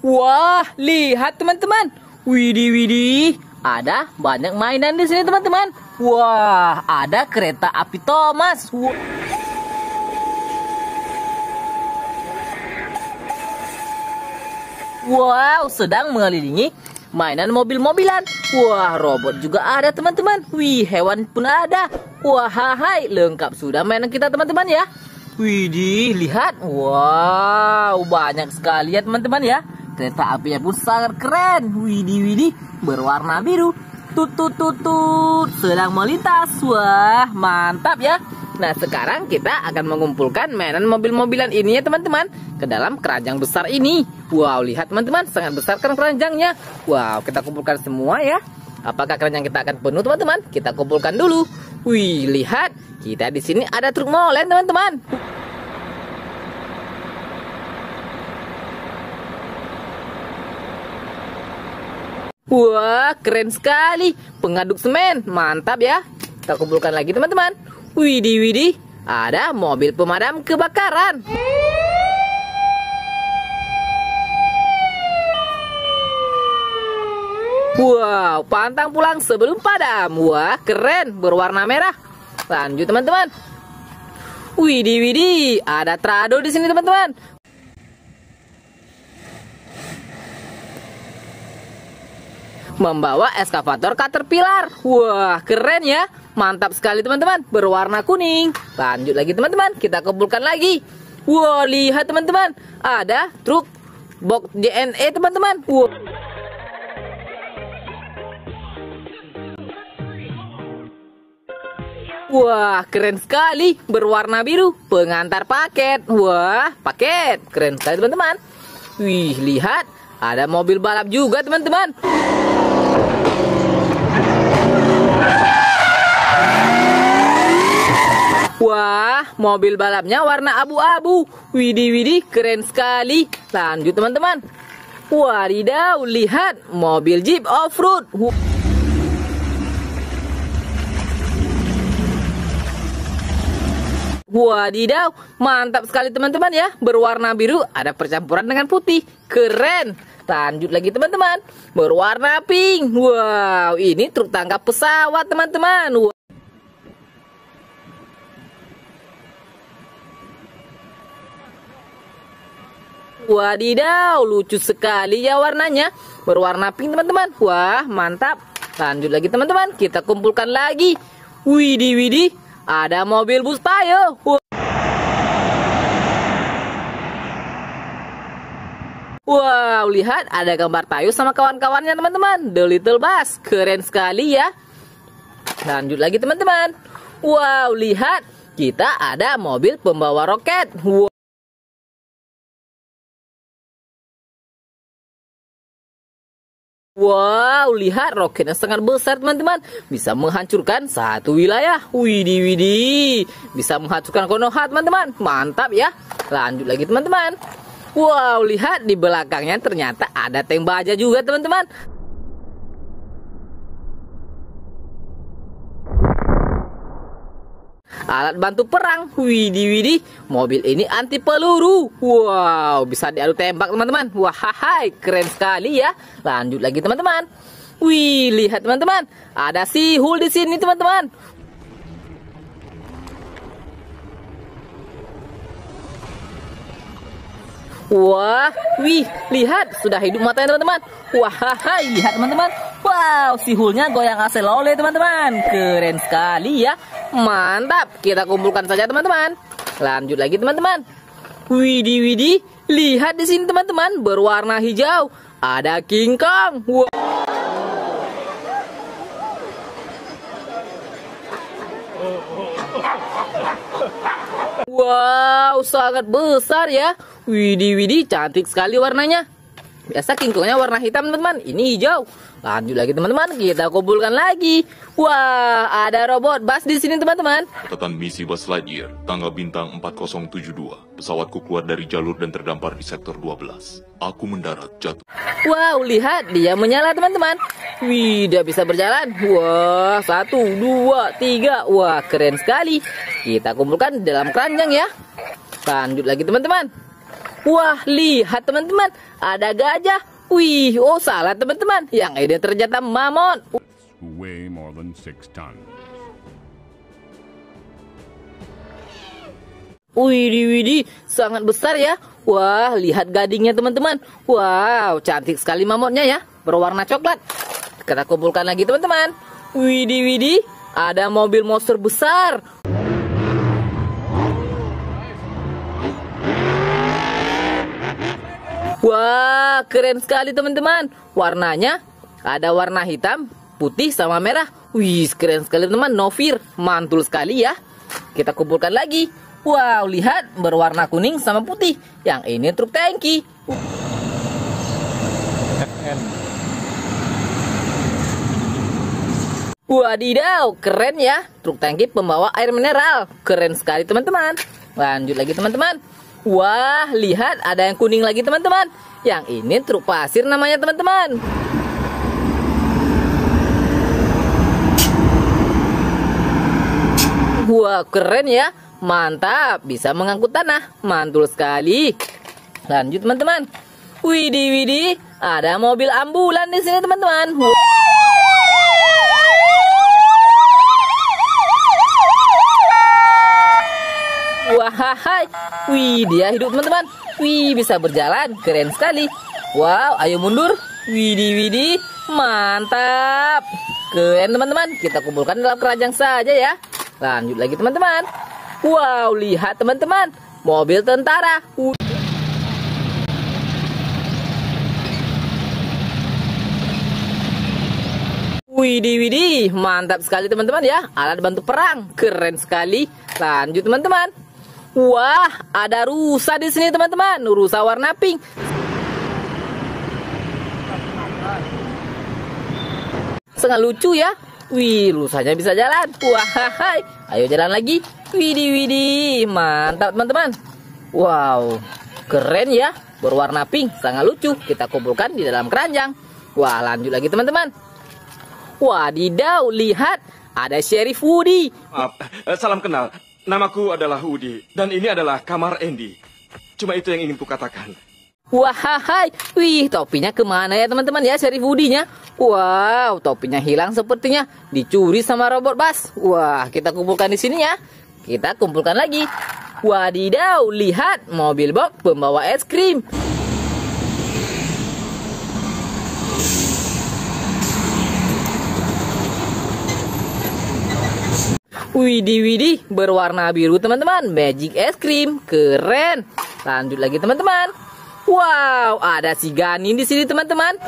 Wah, lihat teman-teman. Widih, widih. Ada banyak mainan di sini teman-teman. Wah, ada kereta api Thomas. Wah. Wow, sedang mengelilingi mainan mobil-mobilan. Wah, robot juga ada teman-teman. Wih, hewan pun ada. Wah, hai, lengkap sudah mainan kita teman-teman ya. Widih, lihat. Wow, banyak sekali ya teman-teman ya. Kereta apinya pun sangat keren. Widih, widih, berwarna biru. Tut, tut, tut, tut. Sedang melintas. Wah, mantap ya. Nah, sekarang kita akan mengumpulkan mainan mobil-mobilan ini ya teman-teman ke dalam keranjang besar ini. Wow, lihat teman-teman, sangat besar kan keranjangnya. Wow, kita kumpulkan semua ya. Apakah keranjang kita akan penuh teman-teman? Kita kumpulkan dulu. Wih, lihat, kita di sini ada truk molen teman-teman. Wah, keren sekali. Pengaduk semen, mantap ya. Kita kumpulkan lagi teman-teman. Widih, widih, ada mobil pemadam kebakaran. Wow, pantang pulang sebelum padam. Wah, keren, berwarna merah. Lanjut teman-teman. Widih, widih, ada trado di sini teman-teman. Membawa eskavator caterpillar. Wah, keren ya. Mantap sekali teman-teman, berwarna kuning. Lanjut lagi teman-teman, kita kumpulkan lagi. Wah, lihat teman-teman, ada truk box DNA teman-teman. Wah. Wah, keren sekali, berwarna biru, pengantar paket. Wah, paket, keren sekali teman-teman. Wih, lihat, ada mobil balap juga teman-teman. Wah, mobil balapnya warna abu-abu. Widih, widih, keren sekali. Lanjut teman-teman. Wadidaw, lihat mobil Jeep off-road. Wadidaw, mantap sekali teman-teman ya. Berwarna biru, ada percampuran dengan putih. Keren. Lanjut lagi teman-teman. Berwarna pink. Wow, ini truk tangkap pesawat teman-teman. Wadidaw, lucu sekali ya warnanya. Berwarna pink teman-teman. Wah, mantap. Lanjut lagi teman-teman, kita kumpulkan lagi. Widih, ada mobil bus tayo. Wow, lihat ada gambar Tayo sama kawan-kawannya teman-teman. The Little Bus, keren sekali ya. Lanjut lagi teman-teman. Wow, lihat kita ada mobil pembawa roket. Wow. Wow, lihat roketnya sangat besar teman-teman. Bisa menghancurkan satu wilayah. Widih, widih. Bisa menghancurkan Konoha teman-teman. Mantap ya. Lanjut lagi teman-teman. Wow, lihat di belakangnya ternyata ada tank baja juga teman-teman. Alat bantu perang. Widih, widih. Mobil ini anti peluru. Wow, bisa diadu tembak teman-teman. Wah, hai, keren sekali ya. Lanjut lagi teman-teman. Wih, lihat teman-teman. Ada sihul di sini teman-teman. Wah, wih, lihat sudah hidup matanya teman-teman. Wah, lihat teman-teman. Wow, sihulnya goyang aselole teman-teman. Keren sekali ya. Mantap, kita kumpulkan saja teman-teman. Lanjut lagi teman-teman. Widih, widih, lihat di sini teman-teman, berwarna hijau. Ada King Kong. Wow. Wow, sangat besar ya. Widih, widih, cantik sekali warnanya. Biasa King Kongnya warna hitam teman-teman, ini hijau. Lanjut lagi teman-teman, kita kumpulkan lagi. Wah, ada robot bus di sini teman-teman. Catatan misi Buzz Lightyear, tanggal bintang 4072. Pesawatku keluar dari jalur dan terdampar di sektor 12. Aku mendarat jatuh. Wow, lihat dia menyala teman-teman. Wih, dia bisa berjalan. Wah, satu, dua, tiga. Wah, keren sekali. Kita kumpulkan dalam keranjang ya. Lanjut lagi teman-teman. Wah, lihat teman-teman, ada gajah. Wih, oh salah teman-teman. Yang ini ternyata mamon. weigh more than six tons. Widih, widih, sangat besar ya. Wah, lihat gadingnya teman-teman. Wow, cantik sekali mamutnya ya. Berwarna coklat. Kita kumpulkan lagi teman-teman. Widih, widih, ada mobil monster besar. Wah, keren sekali teman-teman. Warnanya ada warna hitam, putih sama merah. Wih, keren sekali teman. Novir, mantul sekali ya. Kita kumpulkan lagi. Wow, lihat berwarna kuning sama putih. Yang ini truk tangki. Wadidaw, keren ya. Truk tangki pembawa air mineral. Keren sekali teman-teman. Lanjut lagi teman-teman. Wah, lihat ada yang kuning lagi teman-teman. Yang ini truk pasir namanya teman-teman. Wah, keren ya. Mantap, bisa mengangkut tanah. Mantul sekali. Lanjut teman-teman. Widih, widih, ada mobil ambulan di sini teman-teman. Wahai, wih dia hidup teman-teman. Wih bisa berjalan, keren sekali. Wow, ayo mundur. Widih, mantap. Keren teman-teman, kita kumpulkan dalam keranjang saja ya. Lanjut lagi teman-teman. Wow, lihat teman-teman, mobil tentara. Widih, mantap sekali teman-teman ya. Alat bantu perang, keren sekali. Lanjut teman-teman. Wah, ada rusa di sini teman-teman. Rusa warna pink. Sangat lucu ya. Wih, rusanya bisa jalan. Wah, hai. Ayo jalan lagi. Widih, widih. Mantap teman-teman. Wow, keren ya. Berwarna pink, sangat lucu. Kita kumpulkan di dalam keranjang. Wah, lanjut lagi teman-teman. Wadidaw, lihat. Ada Sheriff Woody. Maaf, eh, salam kenal. Namaku adalah Udi dan ini adalah kamar Andy. Cuma itu yang ingin kukatakan. Wahai, wih topinya ke mana ya teman-teman ya Sheriff Woody-nya? Wow, topinya hilang sepertinya dicuri sama robot bas. Wah, kita kumpulkan di sini ya. Kita kumpulkan lagi. Wadidaw, lihat mobil box pembawa es krim. Widih widih berwarna biru teman-teman. Magic es krim keren. Lanjut lagi teman-teman. Wow ada si Ganin di sini teman-teman.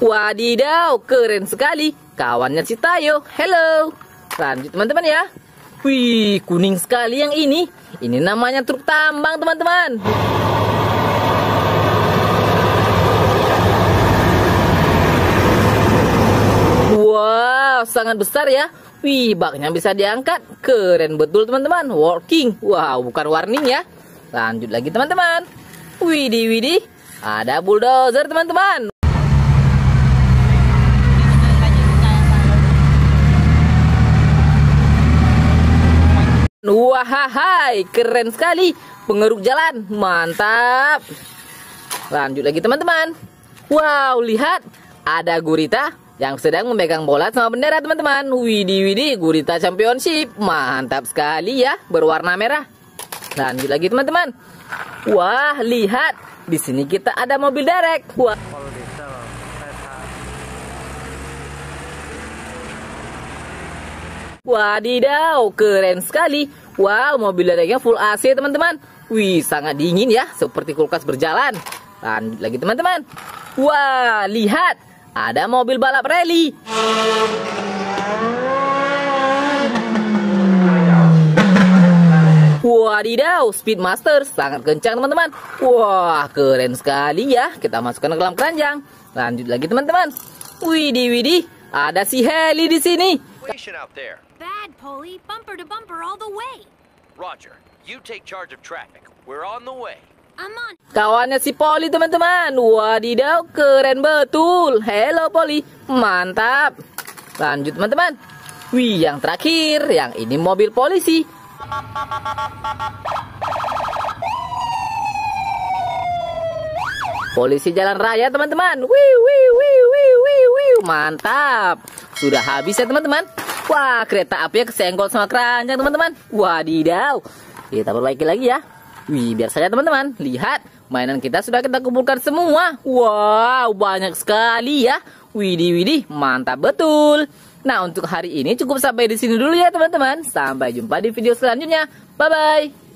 Wadidaw keren sekali. Kawannya si Tayo. Hello. Lanjut teman-teman ya. Wih kuning sekali yang ini. Ini namanya truk tambang teman-teman Wow, sangat besar ya. Wih, baknya bisa diangkat. Keren betul teman-teman. Working. Wow, bukan warning ya. Lanjut lagi teman-teman. Widih, widih. Ada bulldozer teman-teman. Wahai, keren sekali. Pengeruk jalan. Mantap. Lanjut lagi teman-teman. Wow, lihat. Ada gurita yang sedang memegang bola sama bendera teman-teman. Widih widih gurita championship. Mantap sekali ya, berwarna merah. Lanjut lagi teman-teman. Wah, lihat. Di sini kita ada mobil derek. Wah. Wadidaw, keren sekali. Wow, mobil dereknya full AC teman-teman. Wih, sangat dingin ya, seperti kulkas berjalan. Lanjut lagi teman-teman. Wah, lihat. Ada mobil balap rally. Wadidaw, Speedmaster sangat kencang teman-teman. Wah, keren sekali ya. Kita masukkan ke dalam keranjang. Lanjut lagi teman-teman. Widih, widih, ada si Heli di sini. Bad, Polly. Bumper to bumper all the way. Roger. You take charge of traffic. We're on the way. Kawannya si Poli teman-teman. Wadidaw, keren betul. Hello Poli, mantap. Lanjut teman-teman. Wih, yang terakhir, yang ini mobil polisi. Polisi jalan raya teman-teman. Wih, wih, wih, wih, wih, wih. Mantap. Sudah habis ya teman-teman. Wah, kereta apinya kesenggol sama keranjang teman-teman. Wadidaw. Kita perbaiki lagi ya. Wih, biar saja teman-teman. Lihat, mainan kita sudah kita kumpulkan semua. Wow, banyak sekali ya. Widih, widih, mantap betul. Nah, untuk hari ini cukup sampai di sini dulu ya teman-teman. Sampai jumpa di video selanjutnya. Bye-bye.